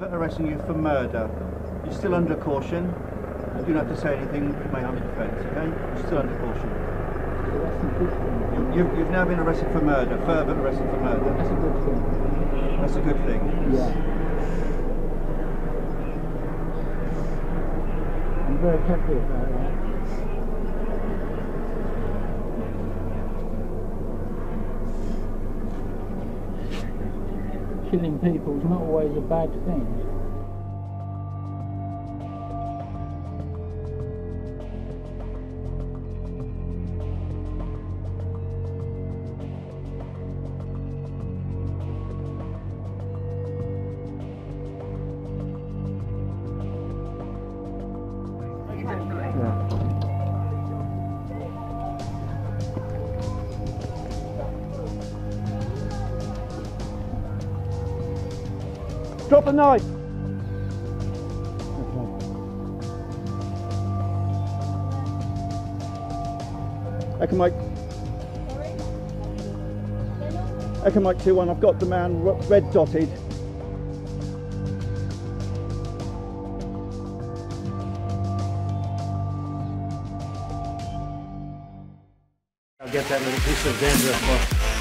arresting you for murder. You're still under caution. You don't have to say anything that may harm the defence, okay? You're still under caution. You, you've, you've now been arrested for murder, further arrested for murder. That's a good thing. That's a good thing. Yeah. I'm very happy about that. Killing people is not always a bad thing. Drop the knife! Echo Mike. Echo Mike 2-1, I've got the man red dotted. I'll get that little piece of dandruff.